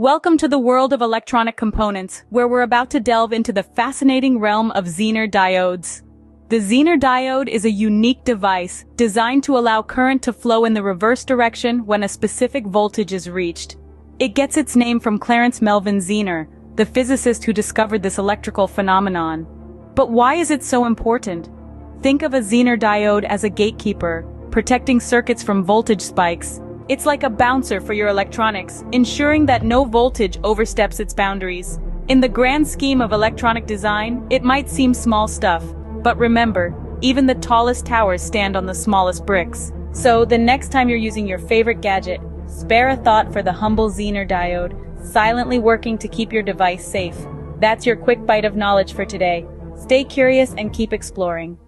Welcome to the world of electronic components, where we're about to delve into the fascinating realm of Zener diodes. The Zener diode is a unique device designed to allow current to flow in the reverse direction when a specific voltage is reached. It gets its name from Clarence Melvin Zener, the physicist who discovered this electrical phenomenon. But why is it so important? Think of a Zener diode as a gatekeeper, protecting circuits from voltage spikes, it's like a bouncer for your electronics, ensuring that no voltage oversteps its boundaries. In the grand scheme of electronic design, it might seem small stuff, but remember, even the tallest towers stand on the smallest bricks. So, the next time you're using your favorite gadget, spare a thought for the humble Zener diode, silently working to keep your device safe. That's your quick bite of knowledge for today. Stay curious and keep exploring.